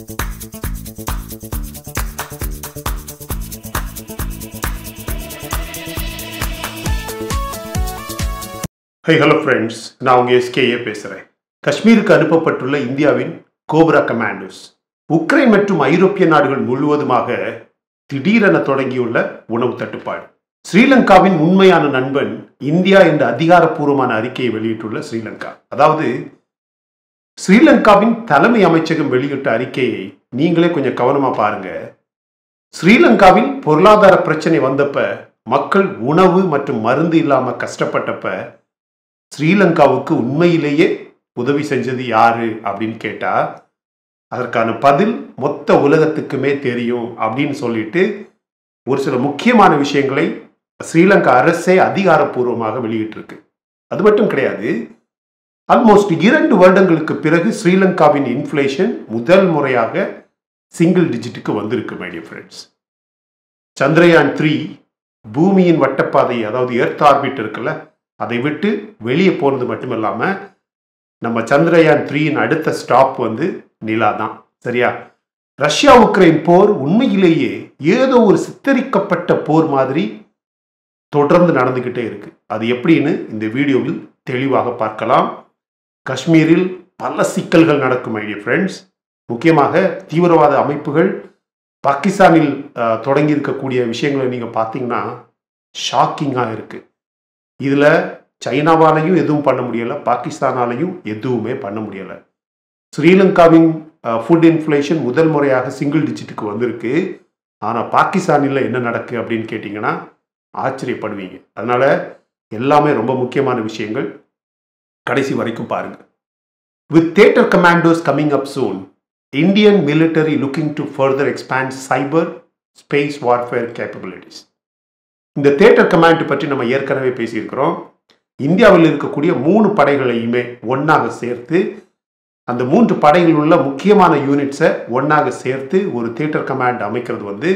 High hello friends நான் உங்கள் SKA பேசுகிறேன் காஷ்மீருக்கு அனுப்பப்பட்டுள்ள இந்தியாவின் கோப்ரா கமாண்டோஸ். உக்ரைன் மற்றும் ஐரோப்பிய நாடுகள் முழுவதுமாக திடீரென தொடங்கியுள்ள உணவு தட்டுப்பாடு. ஸ்ரீலங்காவின் உண்மையான நண்பன் இந்தியா என்ற அதிகாரப்பூர்வமான அறிக்கையை வெளியிட்டுள்ள ஸ்ரீலங்கா. அதாவது ஸ்ரீலங்காவின் தலைமை அமைச்சகம் வெளியிட்ட அறிக்கையை நீங்களே கொஞ்சம் கவனமாக பாருங்க. ஸ்ரீலங்காவில் பொருளாதார பிரச்சனை வந்தப்ப மக்கள் உணவு மற்றும் மருந்து இல்லாம கஷ்டப்பட்டப்ப ஸ்ரீலங்காவுக்கு உண்மையிலேயே உதவி செஞ்சது யாரு அப்படின்னு கேட்டா அதற்கான பதில் மொத்த உலகத்துக்குமே தெரியும் அப்படின்னு சொல்லிட்டு ஒரு சில முக்கியமான விஷயங்களை ஸ்ரீலங்கா அரசே அதிகாரப்பூர்வமாக வெளியிட்டிருக்கு. அது மட்டும் கிடையாது ஆல்மோஸ்ட் இரண்டு வருடங்களுக்கு பிறகு ஸ்ரீலங்காவின் இன்ஃப்ளேஷன் முதல் முறையாக சிங்கிள் டிஜிட்டுக்கு வந்திருக்கு மைடிய ஃப்ரெண்ட்ஸ் சந்திரயான் த்ரீ பூமியின் வட்டப்பாதை அதாவது எர்த் ஆர்பிட் இருக்குல்ல அதை விட்டு வெளியே போனது மட்டும் இல்லாமல் நம்ம சந்திரயான் த்ரீயின் அடுத்த ஸ்டாப் வந்து நிலா தான் சரியா? ரஷ்யா உக்ரைன் போர் உண்மையிலேயே ஏதோ ஒரு சித்தரிக்கப்பட்ட போர் மாதிரி தொடர்ந்து நடந்துக்கிட்டே இருக்கு. அது எப்படின்னு இந்த வீடியோவில் தெளிவாக பார்க்கலாம். காஷ்மீரில் பல சிக்கல்கள் நடக்கும் ஐடிய ஃப்ரெண்ட்ஸ் முக்கியமாக தீவிரவாத அமைப்புகள் பாகிஸ்தானில் தொடங்கி இருக்கக்கூடிய விஷயங்களை நீங்கள் பார்த்தீங்கன்னா ஷாக்கிங்காக இருக்குது இதில் சைனாவாலையும் எதுவும் பண்ண முடியலை பாகிஸ்தானாலையும் எதுவுமே பண்ண முடியலை. ஸ்ரீலங்காவின் ஃபுட் இன்ஃப்ளேஷன் முதல் முறையாக சிங்கிள் டிஜிட்டுக்கு வந்திருக்கு. ஆனால் பாகிஸ்தானில் என்ன நடக்கு அப்படின்னு கேட்டிங்கன்னா ஆச்சரியப்படுவீங்க. அதனால் எல்லாமே ரொம்ப முக்கியமான விஷயங்கள். கடைசி வரைக்கும் பாருங்க. With theatre commandos coming up soon Indian military looking to further expand cyber space warfare capabilities இந்த தேட்டர் கமாண்ட் பற்றி நம்ம ஏற்கனவே பேசியிருக்கிறோம். இந்தியாவில் இருக்கக்கூடிய மூணு படைகளையுமே ஒன்றாக சேர்த்து அந்த மூன்று படையில் உள்ள முக்கியமான யூனிட்ஸை ஒன்றாக சேர்த்து ஒரு தேட்டர் கமாண்ட் அமைக்கிறது வந்து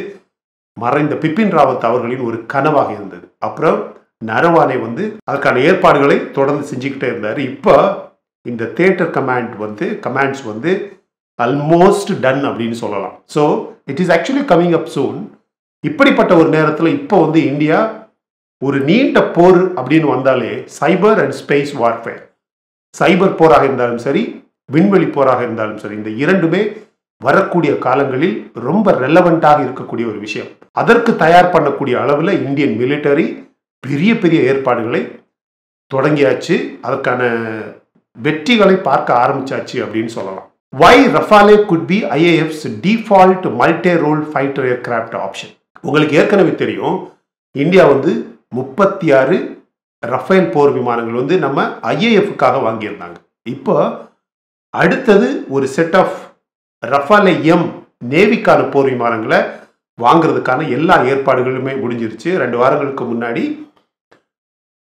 மறைந்த பிபின் ராவத் அவர்களின் ஒரு கனவாக இருந்தது. அப்புறம் நரவானே வந்து அதற்கான ஏற்பாடுகளை தொடர்ந்து செஞ்சுக்கிட்டே இருந்தார். இப்போ இந்த தேட்டர் கமாண்ட் வந்து கமாண்ட்ஸ் வந்து அல்மோஸ்ட் டன் அப்படின்னு சொல்லலாம். So it is actually coming up soon இப்படிப்பட்ட ஒரு நேரத்தில் இப்போ வந்து இந்தியா ஒரு நீண்ட போர் அப்படின்னு வந்தாலே cyber and space warfare cyber போராக இருந்தாலும் சரி விண்வெளி போராக இருந்தாலும் சரி இந்த இரண்டுமே வரக்கூடிய காலங்களில் ரொம்ப ரெலவெண்ட்டாக இருக்கக்கூடிய ஒரு விஷயம். அதற்கு தயார் பண்ணக்கூடிய அளவில் இந்தியன் மிலிட்டரி பெரிய பெரிய ஏற்பாடுகளை தொடங்கியாச்சு. அதற்கான வெற்றிகளை பார்க்க ஆரம்பிச்சாச்சு அப்படின்னு சொல்லலாம். Why Rafale good be IAF's default multi role fighter aircraft option உங்களுக்கு ஏற்கனவே தெரியும் இந்தியா வந்து முப்பத்தி ஆறு ரஃபேல் போர் விமானங்கள் வந்து நம்ம ஐஏஎஃப்காக வாங்கியிருந்தாங்க. இப்போ அடுத்தது ஒரு செட் ஆஃப் ரஃபாலே எம் நேவிக்கான போர் விமானங்களை வாங்குறதுக்கான எல்லா ஏற்பாடுகளுமே முடிஞ்சிருச்சு. ரெண்டு வாரங்களுக்கு முன்னாடி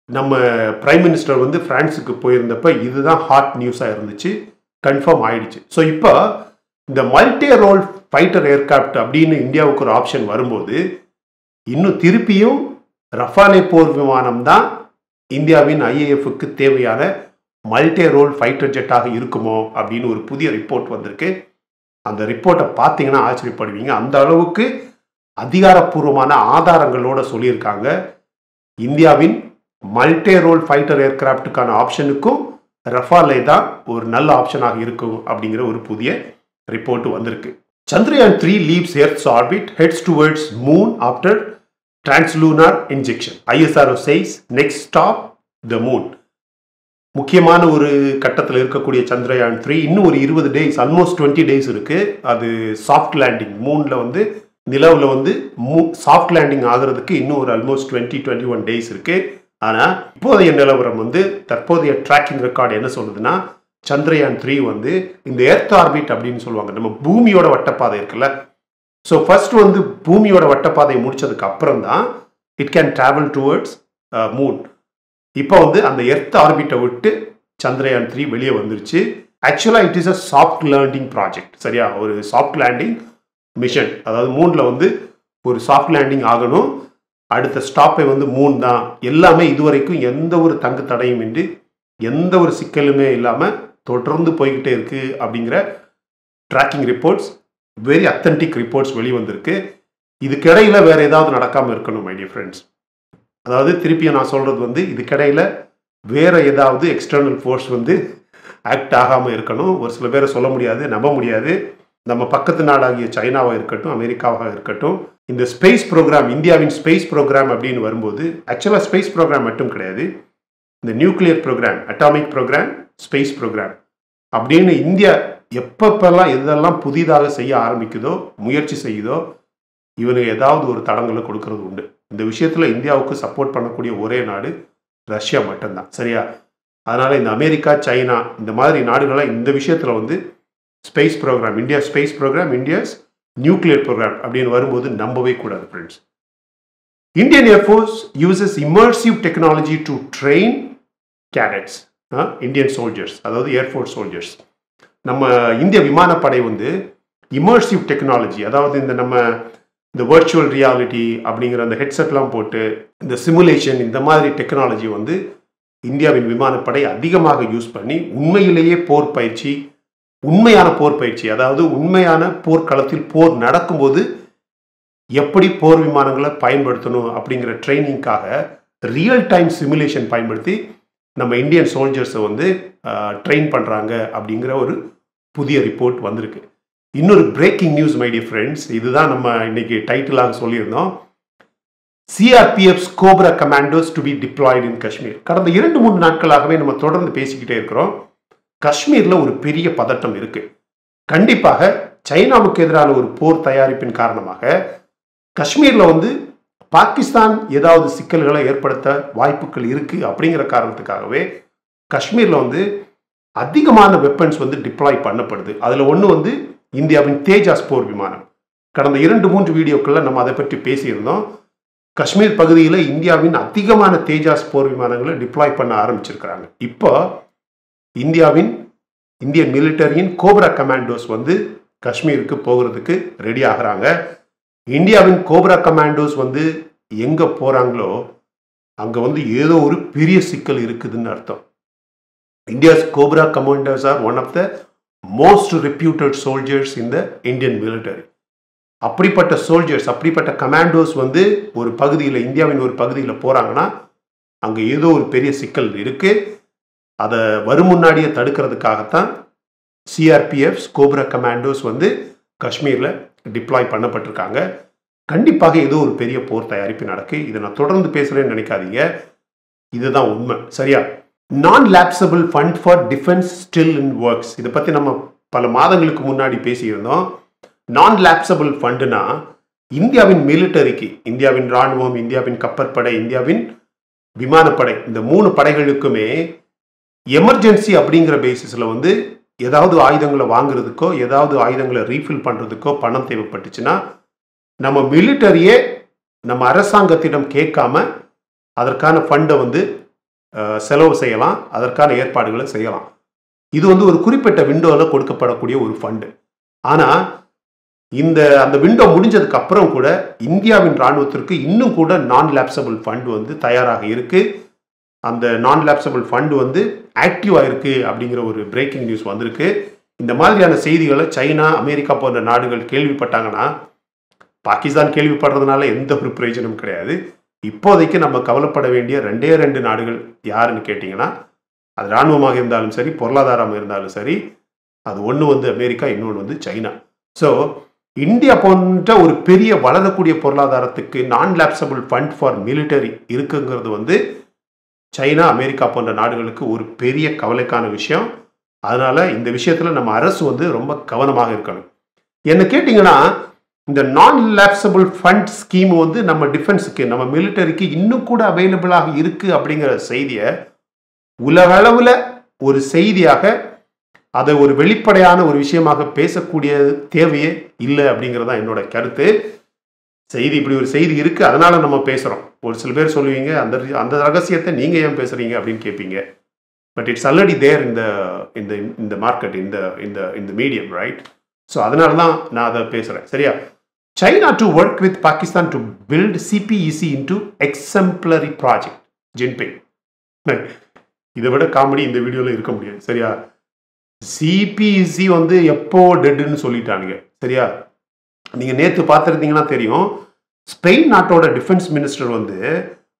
நம்ம பிரைம் மினிஸ்டர் வந்து ஃப்ரான்ஸுக்கு போயிருந்தப்ப இதுதான் ஹாட் நியூஸாக இருந்துச்சு. கன்ஃபார்ம் ஆயிடுச்சு. ஸோ இப்போ இந்த மல்டி ரோல் ஃபைட்டர் ஏர்கிராஃப்ட் அப்படின்னு இந்தியாவுக்கு ஒரு ஆப்ஷன் வரும்போது இன்னும் திருப்பியும் ரஃபாலே போர் விமானம் தான் இந்தியாவின் ஐஏஎஃப்க்கு தேவையான மல்டி ரோல் ஃபைட்டர் ஜெட்டாக இருக்குமோ அப்படின்னு ஒரு புதிய ரிப்போர்ட் வந்திருக்கு. அந்த ரிப்போர்ட்டை பார்த்தீங்கன்னா ஆச்சரியப்படுவீங்க. அந்த அளவுக்கு அதிகாரப்பூர்வமான ஆதாரங்களோட சொல்லியிருக்காங்க இந்தியாவின் மல்டி ரோல் ஃபைட்டர் ஏர்கிராஃப்டுக்கான ஆப்ஷனுக்கும் ரஃபாலே தான் ஒரு நல்ல ஆப்ஷனாக இருக்கும் அப்படிங்கிற ஒரு புதிய ரிப்போர்ட் வந்திருக்கு. Chandrayaan three leaves Earth's orbit heads towards moon after translunar injection ISRO says next stop the moon முக்கியமான ஒரு கட்டத்தில் இருக்கக்கூடிய சந்திரயான் த்ரீ இன்னும் ஒரு இருபது டேஸ் ஆல்மோஸ்ட் டுவெண்ட்டி டேஸ் இருக்கு. அது சாஃப்ட் லேண்டிங் மூனில் வந்து நிலவில் வந்து மூ சாஃப்ட் லேண்டிங் ஆகிறதுக்கு இன்னும் ஒரு almost twenty twenty one days இருக்குது ஆனால் இப்போதைய நிலவரம் வந்து தற்போதைய ட்ராக்கிங் ரெக்கார்டு என்ன சொல்லுதுன்னா சந்திரயான் த்ரீ வந்து இந்த எர்த் ஆர்பிட் அப்படின்னு சொல்லுவாங்க. நம்ம பூமியோட வட்டப்பாதை இருக்குல்ல. ஸோ ஃபர்ஸ்ட் வந்து பூமியோட வட்டப்பாதையை முடிச்சதுக்கு அப்புறம் தான் it can travel towards moon இப்போ வந்து அந்த எர்த் ஆர்பிட்டை விட்டு சந்திரயான் த்ரீ வெளியே வந்துருச்சு. ஆக்சுவலாக it is a soft landing project சரியா? ஒரு சாஃப்ட் லேண்டிங் மிஷன் அதாவது மூணில் வந்து ஒரு சாஃப்ட் லேண்டிங் ஆகணும். அடுத்த ஸ்டாப்பை வந்து மூணு தான். எல்லாமே இதுவரைக்கும் எந்த ஒரு தங்கு தடையும் இன்றி எந்த ஒரு சிக்கலுமே இல்லாமல் தொடர்ந்து போய்கிட்டே இருக்குது அப்படிங்கிற tracking reports very authentic reports வெளிவந்திருக்கு. இதுக்கிடையில் வேறு ஏதாவது நடக்காமல் இருக்கணும் மை டியர் ஃப்ரெண்ட்ஸ் அதாவது திருப்பியும் நான் சொல்கிறது வந்து இதுக்கிடையில் வேறு ஏதாவது எக்ஸ்டர்னல் ஃபோர்ஸ் வந்து ஆக்ட் ஆகாமல் இருக்கணும். ஒரு சில பேரை சொல்ல முடியாது நம்ப முடியாது. நம்ம பக்கத்து நாடாகிய சைனாவாக இருக்கட்டும் அமெரிக்காவாக இருக்கட்டும் இந்த ஸ்பேஸ் ப்ரோக்ராம் இந்தியாவின் ஸ்பேஸ் ப்ரோக்ராம் அப்படின்னு வரும்போது ஆக்சுவலாக ஸ்பேஸ் ப்ரோக்ராம் மட்டும் கிடையாது. இந்த nuclear program atomic program space program அப்படின்னு இந்தியா எப்பப்பெல்லாம் எதெல்லாம் புதிதாக செய்ய ஆரம்பிக்குதோ முயற்சி செய்யுதோ இவனுக்கு ஏதாவது ஒரு தடங்களை கொடுக்கறது உண்டு. இந்த விஷயத்தில் இந்தியாவுக்கு சப்போர்ட் பண்ணக்கூடிய ஒரே நாடு ரஷ்யா மட்டும்தான். சரியா? அதனால் இந்த அமெரிக்கா சைனா இந்த மாதிரி நாடுகளாக இந்த விஷயத்தில் வந்து space program India space program India's nuclear program அப்படின்னு வரும்போது நம்பவே கூடாது friends Indian Air Force uses immersive technology to train cadets Indian soldiers அதாவது ஏர்ஃபோர்ஸ் சோல்ஜர்ஸ் நம்ம இந்திய விமானப்படை வந்து இமர்சிவ் டெக்னாலஜி அதாவது இந்த நம்ம இந்த வர்ச்சுவல் ரியாலிட்டி அப்படிங்கிற அந்த ஹெட்செட்லாம் போட்டு இந்த சிமுலேஷன் இந்த மாதிரி டெக்னாலஜி வந்து இந்தியாவின் விமானப்படை அதிகமாக யூஸ் பண்ணி உண்மையிலேயே போர் பயிற்சி உண்மையான போர் பயிற்சி அதாவது உண்மையான போர்க்களத்தில் போர் நடக்கும்போது எப்படி போர் விமானங்களை பயன்படுத்தணும் அப்படிங்கிற ட்ரைனிங்காக ரியல் டைம் சிமுலேஷன் பயன்படுத்தி நம்ம இந்தியன் சோல்ஜர்ஸை வந்து ட்ரெயின் பண்ணுறாங்க அப்படிங்கிற ஒரு புதிய ரிப்போர்ட் வந்திருக்கு. இன்னொரு பிரேக்கிங் நியூஸ் மைடிய ஃப்ரெண்ட்ஸ் இதுதான் நம்ம இன்னைக்கு டைட்டிலாக சொல்லியிருந்தோம். CRPF cobra commandos to be deployed in Kashmir கடந்த இரண்டு மூணு நாட்களாகவே நம்ம தொடர்ந்து பேசிக்கிட்டே இருக்கிறோம். காஷ்மீரில் ஒரு பெரிய பதட்டம் இருக்கு. கண்டிப்பாக சைனாவுக்கு எதிரான ஒரு போர் தயாரிப்பின் காரணமாக காஷ்மீரில் வந்து பாகிஸ்தான் ஏதாவது சிக்கல்களை ஏற்படுத்த வாய்ப்புகள் இருக்குது அப்படிங்கிற காரணத்துக்காகவே காஷ்மீரில் வந்து அதிகமான வெப்பன்ஸ் வந்து டிப்ளாய் பண்ணப்படுது. அதில் ஒன்று வந்து இந்தியாவின் தேஜாஸ் போர் விமானம். கடந்த இரண்டு மூன்று வீடியோக்களில் நம்ம அதை பற்றி பேசியிருந்தோம். காஷ்மீர் பகுதியில் இந்தியாவின் அதிகமான தேஜாஸ் போர் விமானங்களை டிப்ளாய் பண்ண ஆரம்பிச்சிருக்கிறாங்க. இப்போ இந்தியாவின் இந்தியன் மிலிட்டரியின் கோப்ரா கமாண்டோஸ் வந்து காஷ்மீருக்கு போகிறதுக்கு ரெடி ஆகிறாங்க. இந்தியாவின் கோப்ரா கமாண்டோஸ் வந்து எங்கே போகிறாங்களோ அங்கே வந்து ஏதோ ஒரு பெரிய சிக்கல் இருக்குதுன்னு அர்த்தம். India's cobra commanders are one of the most reputed soldiers in the Indian military அப்படிப்பட்ட சோல்ஜர்ஸ் அப்படிப்பட்ட கமாண்டோஸ் வந்து ஒரு பகுதியில் இந்தியாவின் ஒரு பகுதியில் போகிறாங்கன்னா அங்கே ஏதோ ஒரு பெரிய சிக்கல் இருக்குது அதை வரும் முன்னாடியே தடுக்கிறதுக்காகத்தான் சிஆர்பிஎஃப் கோப்ரா கமாண்டோஸ் வந்து காஷ்மீரில் டிப்ளாய் பண்ணப்பட்டிருக்காங்க. கண்டிப்பாக ஏதோ ஒரு பெரிய போர் தயாரிப்பு நடக்கு. இதை நான் தொடர்ந்து பேசுகிறேன்னு நினைக்காதீங்க. இதுதான் உண்மை. சரியா? Non lapsable fund for defence still in works இதை பற்றி நம்ம பல மாதங்களுக்கு முன்னாடி பேசியிருந்தோம். நான் லேப்சபிள் ஃபண்டுனா இந்தியாவின் மிலிட்டரிக்கு இந்தியாவின் இராணுவம் இந்தியாவின் கப்பற்படை இந்தியாவின் விமானப்படை இந்த மூணு படைகளுக்குமே எமர்ஜென்சி அப்படிங்கிற பேசிஸில் வந்து ஏதாவது ஆயுதங்களை வாங்குறதுக்கோ ஏதாவது ஆயுதங்களை ரீஃபில் பண்ணுறதுக்கோ பணம் தேவைப்பட்டுச்சுன்னா நம்ம மிலிட்டரியே நம்ம அரசாங்கத்திடம் கேட்காம அதற்கான ஃபண்டை வந்து செலவு செய்யலாம். அதற்கான ஏற்பாடுகளை செய்யலாம். இது வந்து ஒரு குறிப்பிட்ட விண்டோவில் கொடுக்கப்படக்கூடிய ஒரு ஃபண்டு ஆனால் இந்த அந்த விண்டோ முடிஞ்சதுக்கு அப்புறம் கூட இந்தியாவின் இராணுவத்திற்கு இன்னும் கூட நான் லேப்சபிள் ஃபண்ட் வந்து தயாராக இருக்குது அந்த நான் லேப்சபிள் ஃபண்ட் வந்து ஆக்டிவாக இருக்குது அப்படிங்கிற ஒரு பிரேக்கிங் நியூஸ் வந்திருக்கு. இந்த மாதிரியான செய்திகளை சைனா அமெரிக்கா போன்ற நாடுகள் கேள்விப்பட்டாங்கன்னா பாகிஸ்தான் கேள்விப்படுறதுனால எந்த ஒரு பிரயோஜனமும் கிடையாது. இப்போதைக்கு நம்ம கவலைப்பட வேண்டிய ரெண்டே ரெண்டு நாடுகள் யாருன்னு கேட்டிங்கன்னா அது இராணுவமாக இருந்தாலும் சரி பொருளாதாரமாக இருந்தாலும் சரி அது ஒன்று வந்து அமெரிக்கா இன்னொன்று வந்து சைனா. ஸோ இந்தியா போன்ற ஒரு பெரிய வளரக்கூடிய பொருளாதாரத்துக்கு நான் லேப்சபிள் ஃபண்ட் ஃபார் மிலிட்டரி இருக்குங்கிறது வந்து சைனா அமெரிக்கா போன்ற நாடுகளுக்கு ஒரு பெரிய கவலைக்கான விஷயம். அதனால் இந்த விஷயத்தில் நம்ம அரசு வந்து ரொம்ப கவனமாக இருக்கணும். என்ன கேட்டிங்கன்னா இந்த நான் லேப்சபிள் ஃபண்ட் ஸ்கீம் வந்து நம்ம டிஃபென்ஸுக்கு நம்ம மிலிட்டரிக்கு இன்னும் கூட அவைலபிளாக இருக்கு அப்படிங்கிற செய்தியை உலகளவில் ஒரு செய்தியாக அதை ஒரு வெளிப்படையான ஒரு விஷயமாக பேசக்கூடிய தேவையே இல்லை அப்படிங்கிறது தான் என்னோட கருத்து. செய்தி இப்படி ஒரு செய்தி இருக்குது அதனால் நம்ம பேசுகிறோம் ஒரு சில பேர் சொல்லுவீங்க அந்த அந்த ரகசியத்தை நீங்கள் ஏன் பேசுகிறீங்க அப்படின்னு கேட்பீங்க பட் இட்ஸ் ஆல்ரெடி தேர் இந்த இந்த இந்த மார்க்கெட் இந்த இந்த இந்த மீடியம் ரைட் ஸோ அதனால தான் நான் அதை பேசுகிறேன் சரியா? China to work with Pakistan to build CPEC into exemplary project Jinping இதை விட காமெடி இந்த வீடியோவில் இருக்க முடியாது. சரியா? சிபிஇசி வந்து எப்போ டெட்டுன்னு சொல்லிட்டானுங்க. சரியா? நீங்கள் நேற்று பார்த்துருந்தீங்கன்னா தெரியும். ஸ்பெயின் நாட்டோட டிஃபென்ஸ் மினிஸ்டர் வந்து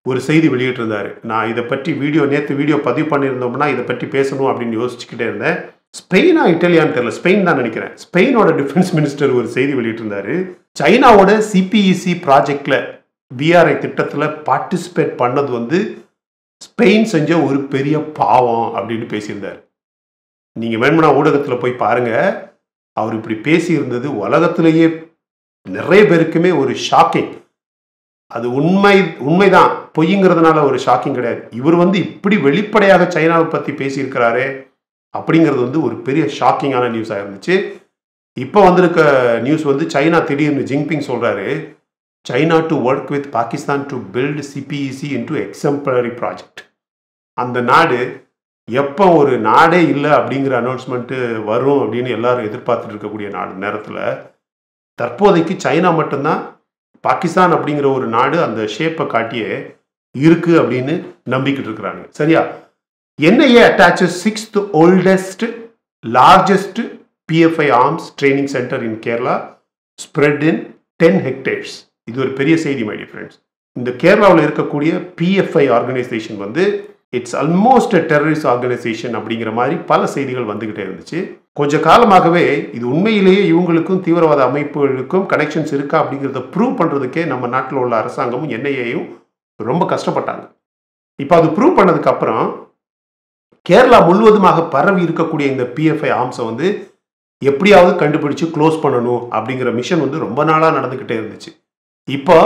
ஒரு செய்தி வெளியிட்டிருந்தார். நான் இதை பற்றி வீடியோ நேற்று வீடியோ பதிவு பண்ணியிருந்தோம்னா இதை பற்றி பேசணும் அப்படின்னு யோசிச்சுக்கிட்டே இருந்தேன். ஸ்பெயினா இட்டாலியான்னு தெரியல. ஸ்பெயின் தான் நினைக்கிறேன். ஸ்பெயினோட டிஃபென்ஸ் மினிஸ்டர் ஒரு செய்தி வெளியிட்டிருந்தார். சைனாவோட சிபிஇசி ப்ராஜெக்டில் பிஆர்ஐ திட்டத்தில் பார்ட்டிசிபேட் பண்ணது வந்து ஸ்பெயின் செஞ்ச ஒரு பெரிய பாவம் அப்படின்னு பேசியிருந்தார். நீங்கள் வேணும்னா ஊடகத்தில் போய் பாருங்கள் அவர் இப்படி பேசியிருந்தது உலகத்திலேயே நிறைய பேருக்குமே ஒரு ஷாக்கிங் அது உண்மை உண்மைதான். பொய்ங்கிறதுனால ஒரு ஷாக்கிங் கிடையாது. இவர் வந்து இப்படி வெளிப்படையாக சைனாவை பற்றி பேசியிருக்கிறாரே அப்படிங்கிறது வந்து ஒரு பெரிய ஷாக்கிங்கான நியூஸாக இருந்துச்சு. இப்போ வந்திருக்க நியூஸ் வந்து சைனா திடீர்னு ஜிங்பிங் சொல்கிறாரு China to work with Pakistan to build CPEC into exemplary project அந்த நாடு எப்போ ஒரு நாடே இல்லை அப்படிங்கிற அனௌன்ஸ்மெண்ட்டு வரும் அப்படின்னு எல்லாரும் எதிர்பார்த்துட்டு இருக்கக்கூடிய நாடு நேரத்தில். தற்போதைக்கு சைனா மட்டும்தான் பாகிஸ்தான் அப்படிங்கிற ஒரு நாடு அந்த ஷேப்பை காட்டியே இருக்கு அப்படின்னு நம்பிக்கிட்டு இருக்கிறாங்க. சரியா? NIA attaches sixth oldest largest PFI arms training centre in Kerala spread in ten hectares இது ஒரு பெரிய செய்தி மை ஃப்ரெண்ட்ஸ் இந்த கேரளாவில் இருக்கக்கூடிய பிஎஃப்ஐ ஆர்கனைசேஷன் வந்து இட்ஸ் ஆல்மோஸ்ட் டெரரிஸ்ட் ஆர்கனைசேஷன் அப்படிங்கிற மாதிரி பல செய்திகள் வந்துகிட்டே இருந்துச்சு. கொஞ்ச காலமாகவே இது உண்மையிலேயே இவங்களுக்கும் தீவிரவாத அமைப்புகளுக்கும் கனெக்ஷன்ஸ் இருக்கா அப்படிங்கிறத ப்ரூவ் பண்ணுறதுக்கே நம்ம நாட்டில் உள்ள அரசாங்கமும் என்ஐஏயும் ரொம்ப கஷ்டப்பட்டாங்க. இப்போ அது ப்ரூவ் பண்ணதுக்கப்புறம் கேரளா முழுவதுமாக பரவி இருக்கக்கூடிய இந்த பிஎஃப்ஐ ஆம்ஸை வந்து எப்படியாவது கண்டுபிடிச்சு க்ளோஸ் பண்ணணும் அப்படிங்கிற மிஷன் வந்து ரொம்ப நாளாக நடந்துக்கிட்டே இருந்துச்சு. இப்போ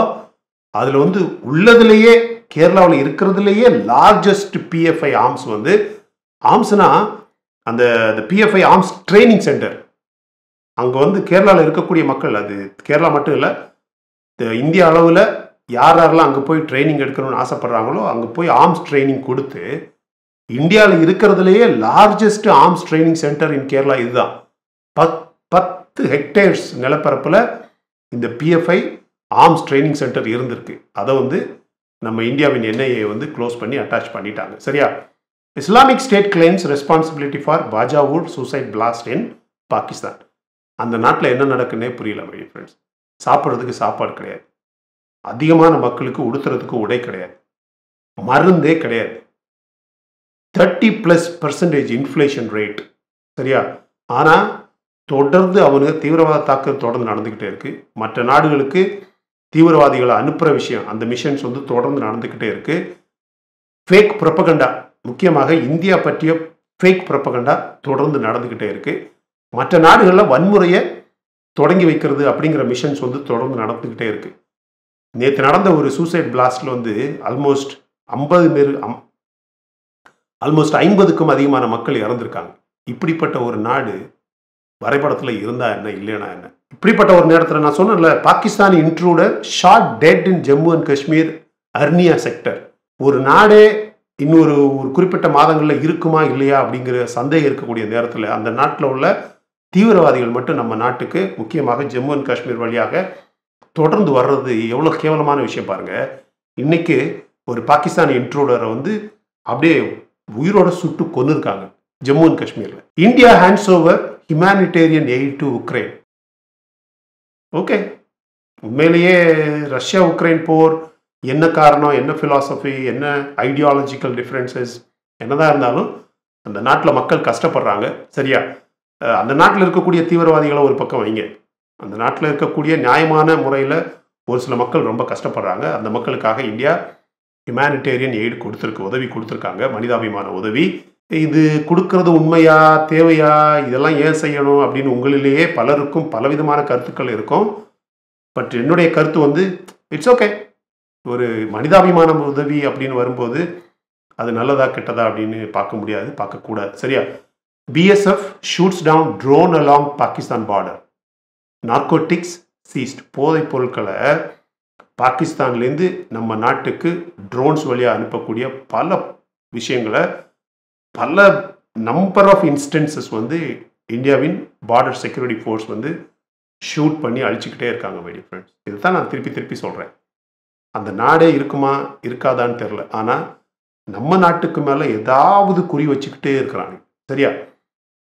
அதில் வந்து உள்ளதுலேயே கேரளாவில் இருக்கிறதுலையே லார்ஜஸ்ட் பிஎஃப்ஐ ஆர்ம்ஸ் வந்து ஆர்ம்ஸ்னா அந்த அந்த பிஎஃப்ஐ ஆர்ம்ஸ் ட்ரைனிங் சென்டர் அங்கே வந்து கேரளாவில் இருக்கக்கூடிய மக்கள் அது கேரளா மட்டும் இல்லை இந்திய அளவில் யார் யாரெல்லாம் அங்கே போய் ட்ரைனிங் எடுக்கணும்னு ஆசைப்படுறாங்களோ அங்கே போய் ஆர்ம்ஸ் ட்ரைனிங் கொடுத்து இந்தியாவில் இருக்கிறதுலையே largest arms training centre in Kerala இதுதான். பத் பத்து ஹெக்டேர்ஸ் நிலப்பரப்பில் இந்த பிஎஃப்ஐ ஆர்ம்ஸ் ட்ரைனிங் சென்டர் இருந்திருக்கு. அதை வந்து நம்ம இந்தியாவின் என்ஐஏ வந்து க்ளோஸ் பண்ணி அட்டாச் பண்ணிட்டாங்க. சரியா? Islamic State claims responsibility for Bajaur suicide blast in Pakistan அந்த நாட்டில் என்ன நடக்குன்னே புரியல மை ஃப்ரெண்ட்ஸ் சாப்பிட்றதுக்கு சாப்பாடு கிடையாது. அதிகமான மக்களுக்கு உடுத்துறதுக்கு உடை கிடையாது. மருந்தே கிடையாது. Thirty plus percentage inflation rate சரியா? ஆனால் தொடர்ந்து அவனுக்கு தீவிரவாத தாக்குதல் தொடர்ந்து நடந்துக்கிட்டே இருக்குது மற்ற நாடுகளுக்கு தீவிரவாதிகளை அனுப்புகிற விஷயம். அந்த மிஷன்ஸ் வந்து தொடர்ந்து நடந்துக்கிட்டே இருக்கு. ஃபேக் ப்ரொப்பகண்டா முக்கியமாக இந்தியா பற்றிய ஃபேக் ப்ரொப்பகண்டா தொடர்ந்து நடந்துக்கிட்டே இருக்கு. மற்ற நாடுகளில் வன்முறையை தொடங்கி வைக்கிறது அப்படிங்கிற மிஷன்ஸ் வந்து தொடர்ந்து நடந்துக்கிட்டே இருக்கு. நேற்று நடந்த ஒரு சூசைட் பிளாஸ்டில் வந்து ஆல்மோஸ்ட் ஐம்பது பேர் ஆல்மோஸ்ட் ஐம்பதுக்கும் அதிகமான மக்கள் இறந்துருக்காங்க. இப்படிப்பட்ட ஒரு நாடு வரைபடத்தில் இருந்தா என்ன இல்லைனா என்ன? இப்படிப்பட்ட ஒரு நேரத்தில் நான் சொன்னேன்ல Pakistan intruder shot dead in Jammu and Kashmir Arnia sector ஒரு நாடே இன்னொரு ஒரு குறிப்பிட்ட மாதங்களில் இருக்குமா இல்லையா அப்படிங்கிற சந்தேகம் இருக்கக்கூடிய நேரத்தில் அந்த நாட்டில் உள்ள தீவிரவாதிகள் மட்டும் நம்ம நாட்டுக்கு முக்கியமாக ஜம்மு அண்ட் காஷ்மீர் வழியாக தொடர்ந்து வர்றது எவ்வளோ கேவலமான விஷயம் பாருங்க. இன்னைக்கு ஒரு பாகிஸ்தான் இன்ட்ரூடரை வந்து அப்படியே உயிரோட சுட்டு கொன்னிருக்காங்க ஜம்மு அண்ட் காஷ்மீரில் India hands over humanitarian aid to Ukraine okay உண்மையிலேயே ரஷ்யா உக்ரைன் போர் என்ன காரணம் என்ன ஃபிலாசபி என்ன ஐடியாலஜிக்கல் டிஃப்ரென்சஸ் என்னதான் இருந்தாலும் அந்த நாட்டில் மக்கள் கஷ்டப்படுறாங்க. சரியா? அந்த நாட்டில் இருக்கக்கூடிய தீவிரவாதிகளை ஒரு பக்கம் வைங்க. அந்த நாட்டில் இருக்கக்கூடிய நியாயமான முறையில் ஒரு சில மக்கள் ரொம்ப கஷ்டப்படுறாங்க. அந்த மக்களுக்காக இந்தியா ஹியூமானிட்டேரியன் எய்டு கொடுத்துருக்கு உதவி கொடுத்துருக்காங்க. மனிதாபிமான உதவி. இது கொடுக்கறது உண்மையா தேவையா? இதெல்லாம் ஏன் செய்யணும்? அப்படின்னு உங்களிலேயே பலருக்கும் பலவிதமான கருத்துக்கள் இருக்கும். பட் என்னுடைய கருத்து வந்து இட்ஸ் ஓகே ஒரு மனிதாபிமானம் உதவி அப்படின்னு வரும்போது அது நல்லதா கெட்டதா அப்படின்னு பார்க்க முடியாது பார்க்கக்கூடாது சரியா? BSF shoots down drone along Pakistan border narcotics seized போதைப் பொருட்களை பாகிஸ்தான்லேருந்து நம்ம நாட்டுக்கு ட்ரோன்ஸ் வழியாக அனுப்பக்கூடிய பல விஷயங்களை பல நம்பர் ஆஃப் இன்ஸ்டன்சஸ் வந்து இந்தியாவின் பார்டர் செக்யூரிட்டி ஃபோர்ஸ் வந்து ஷூட் பண்ணி அழிச்சுக்கிட்டே இருக்காங்க வெடி ஃப்ரெண்ட்ஸ் இதுதான் நான் திருப்பி திருப்பி சொல்கிறேன் அந்த நாடே இருக்குமா இருக்காதான்னு தெரில ஆனால் நம்ம நாட்டுக்கு மேலே ஏதாவது குறி வச்சுக்கிட்டே இருக்கிறாங்க. சரியா?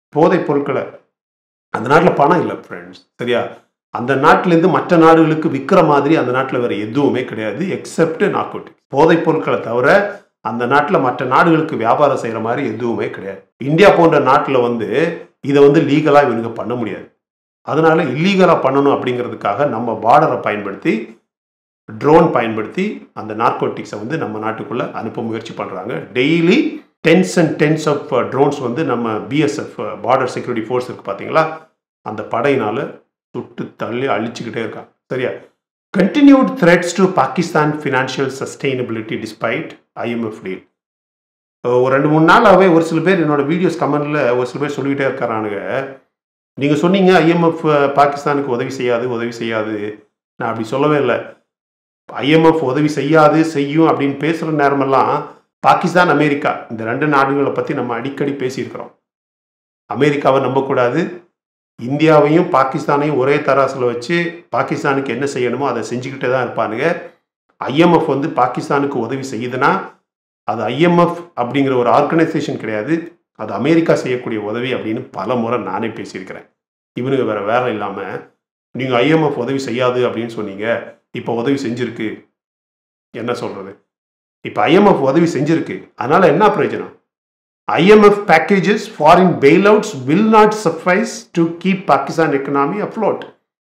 போதைப் பொருட்களை. அந்த நாட்டில் பணம் இல்லை ஃப்ரெண்ட்ஸ் சரியா? அந்த நாட்டிலேருந்து மற்ற நாடுகளுக்கு விற்கிற மாதிரி அந்த நாட்டில் வேறு எதுவுமே கிடையாது எக்ஸப்ட் அவுட் போதைப் பொருட்களை தவிர அந்த நாட்டில் மற்ற நாடுகளுக்கு வியாபாரம் செய்கிற மாதிரி எதுவுமே கிடையாது. இந்தியா போன்ற நாட்டில் வந்து இதை வந்து லீகலாக இவனுங்க பண்ண முடியாது. அதனால இல்லீகலாக பண்ணணும் அப்படிங்கிறதுக்காக நம்ம பார்டரை பயன்படுத்தி ட்ரோன் பயன்படுத்தி அந்த நார்கோட்டிக்ஸை வந்து நம்ம நாட்டுக்குள்ளே அனுப்ப முயற்சி பண்ணுறாங்க daily tens and tens of drones வந்து நம்ம BSF border security force uh, இருக்குது பார்த்தீங்களா அந்த படையினால் சுட்டு தள்ளி அழிச்சுக்கிட்டே இருக்காங்க. சரியா? Continued threats to Pakistan financial sustainability despite IMF deal ஒரு ரெண்டு மூணு நாளாகவே ஒரு சில பேர் என்னோட வீடியோஸ் கமெண்டில் ஒரு சில பேர் சொல்லிக்கிட்டே இருக்கிறானுங்க. நீங்கள் சொன்னீங்க ஐஎம்எஃப் பாகிஸ்தானுக்கு உதவி செய்யாது உதவி செய்யாது. நான் அப்படி சொல்லவே இல்லை. ஐஎம்எஃப் உதவி செய்யாது செய்யும் அப்படின்னு பேசுகிற நேரமெல்லாம் பாகிஸ்தான் அமெரிக்கா இந்த ரெண்டு நாடுகளை பற்றி நம்ம அடிக்கடி பேசியிருக்கிறோம். அமெரிக்காவை நம்பக்கூடாது. இந்தியாவையும் பாகிஸ்தானையும் ஒரே தராசில் வச்சு பாகிஸ்தானுக்கு என்ன செய்யணுமோ அதை செஞ்சுக்கிட்டே தான் இருப்பானுங்க. ஐஎம்எஃப் வந்து பாகிஸ்தானுக்கு உதவி செய்யுதுன்னா அது ஐஎம்எஃப் அப்படிங்கிற ஒரு ஆர்கனைசேஷன் கிடையாது. அது அமெரிக்கா செய்யக்கூடிய உதவி அப்படின்னு பல முறை நானே பேசியிருக்கிறேன். இவனுக்கு வேற வேலை இல்லாமல் நீங்கள் ஐஎம்எஃப் உதவி செய்யாது அப்படின்னு சொன்னீங்க. இப்போ உதவி செஞ்சிருக்கு. என்ன சொல்கிறது இப்போ ஐஎம்எஃப் உதவி செஞ்சிருக்கு. அதனால் என்ன பிரயோஜனம்? IMF packages foreign bailouts will not suffice to keep Pakistan economy afloat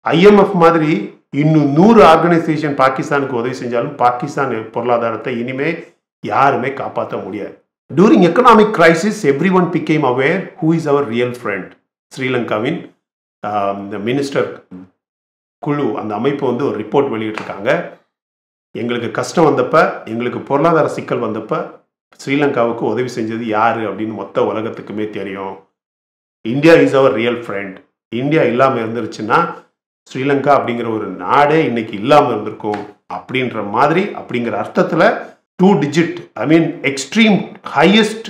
IMF மாதிரி இன்னும் நூறு ஆர்கனைசேஷன் பாகிஸ்தானுக்கு உதவி செஞ்சாலும் பாகிஸ்தான் பொருளாதாரத்தை இனிமே யாருமே காப்பாற்ற முடியாது. During economic crisis everyone became aware who is our real friend ஸ்ரீலங்காவின் இந்த மினிஸ்டர் குழு அந்த அமைப்பு வந்து ஒரு ரிப்போர்ட் வெளியிட்டிருக்காங்க. எங்களுக்கு கஷ்டம் வந்தப்ப எங்களுக்கு பொருளாதார சிக்கல் வந்தப்ப ஸ்ரீலங்காவுக்கு உதவி செஞ்சது யார் அப்படின்னு மொத்த உலகத்துக்குமே தெரியும். India is our real friend India இல்லாமல் இருந்துருச்சுன்னா ஸ்ரீலங்கா அப்படிங்கிற ஒரு நாடே இன்னைக்கு இல்லாமல் இருந்திருக்கும் அப்படின்ற மாதிரி அப்படிங்கிற அர்த்தத்தில் two digit I mean extreme highest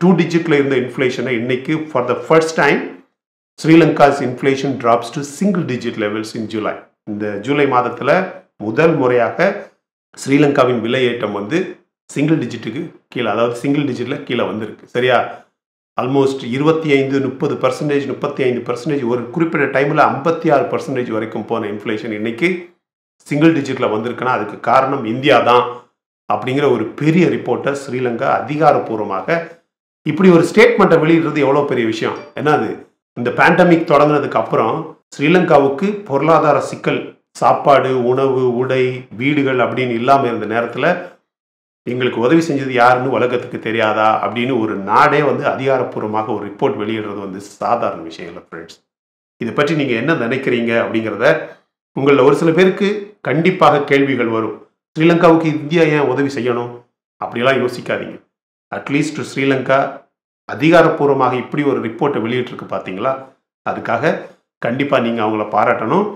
two டிஜிட்டில் இருந்த இன்ஃப்ளேஷனை இன்னைக்கு for the first time Sri Lanka's inflation drops to single digit levels in July இந்த ஜூலை மாதத்தில் முதல் முறையாக ஸ்ரீலங்காவின் விலையேற்றம் வந்து சிங்கிள் டிஜிட்டுக்கு கீழே அதாவது சிங்கிள் டிஜிட்டில் கீழே வந்திருக்கு. சரியா? ஆல்மோஸ்ட் இருபத்தி ஐந்து முப்பது பர்சன்டேஜ் முப்பத்தி ஐந்து பர்சன்டேஜ் ஒரு குறிப்பிட்ட டைமில் ஐம்பத்தி ஆறு பர்சன்டேஜ் வரைக்கும் போன இன்ஃப்ளேஷன் இன்னைக்கு சிங்கிள் டிஜிட்டில் வந்திருக்குன்னா அதுக்கு காரணம் இந்தியா தான் அப்படிங்கிற ஒரு பெரிய ரிப்போர்ட்டை ஸ்ரீலங்கா அதிகாரப்பூர்வமாக இப்படி ஒரு ஸ்டேட்மெண்ட்டை வெளியிடுறது எவ்வளோ பெரிய விஷயம்? என்னது? இந்த பேண்டமிக் தொடங்கினதுக்கு அப்புறம் ஸ்ரீலங்காவுக்கு பொருளாதார சிக்கல் சாப்பாடு உணவு உடை வீடுகள் அப்படின்னு இல்லாமல் இருந்த நேரத்தில் எங்களுக்கு உதவி செஞ்சது யாருன்னு உலகத்துக்கு தெரியாதா அப்படின்னு ஒரு நாடே வந்து அதிகாரப்பூர்வமாக ஒரு ரிப்போர்ட் வெளியிடுறது வந்து சாதாரண விஷயம் இல்லை ஃப்ரெண்ட்ஸ் இதை பற்றி நீங்கள் என்ன நினைக்கிறீங்க அப்படிங்கிறத உங்களில் ஒரு சில பேருக்கு கண்டிப்பாக கேள்விகள் வரும். ஸ்ரீலங்காவுக்கு இந்தியா ஏன் உதவி செய்யணும்? அப்படிலாம் யோசிக்காதீங்க. அட்லீஸ்ட் ஸ்ரீலங்கா அதிகாரப்பூர்வமாக இப்படி ஒரு ரிப்போர்ட்டை வெளியிட்டிருக்கு பார்த்தீங்களா அதுக்காக கண்டிப்பாக நீங்கள் அவங்கள பாராட்டணும்.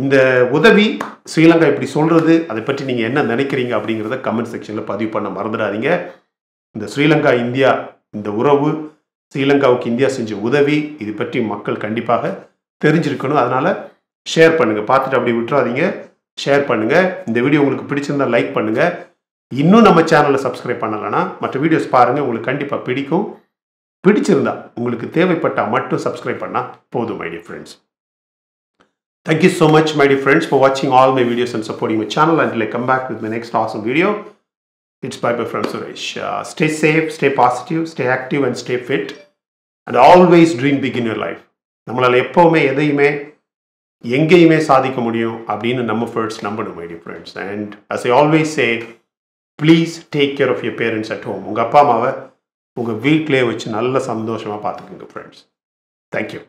இந்த உதவி ஸ்ரீலங்கா இப்படி சொல்கிறது அதை பற்றி நீங்கள் என்ன நினைக்கிறீங்க அப்படிங்கிறத கமெண்ட் செக்ஷனில் பதிவு பண்ண மறந்துடாதீங்க. இந்த ஸ்ரீலங்கா இந்தியா இந்த உறவு ஸ்ரீலங்காவுக்கு இந்தியா செஞ்ச உதவி இது பற்றி மக்கள் கண்டிப்பாக தெரிஞ்சிருக்கணும். அதனால் ஷேர் பண்ணுங்கள் பார்த்துட்டு அப்படி விட்டுறாதீங்க. ஷேர் பண்ணுங்கள் இந்த வீடியோ உங்களுக்கு பிடிச்சிருந்தா லைக் பண்ணுங்கள் இன்னும் நம்ம சேனலை சப்ஸ்கிரைப் பண்ணலைன்னா மற்ற வீடியோஸ் பாருங்கள் உங்களுக்கு கண்டிப்பாக பிடிக்கும். பிடிச்சிருந்தா உங்களுக்கு தேவைப்பட்டால் மட்டும் சப்ஸ்கிரைப் பண்ணால் போதும் my friends Thank you so much, my dear friends, for watching all my videos and supporting my channel. Until I come back with my next awesome video, it's bye bye from Suresh. Uh, stay safe, stay positive, stay active, and stay fit. And always dream big in your life. நம்மளால் எப்போவுமே எதையுமே எங்கேயுமே சாதிக்க முடியும் அப்படின்னு நம்ம first நம்பணும் my dear friends and as I always say please take care of your parents at home உங்கள் அப்பா அம்மாவை உங்கள் வீட்டிலே வச்சு நல்ல சந்தோஷமாக பார்த்துக்குங்க ஃப்ரெண்ட்ஸ் தேங்க்யூ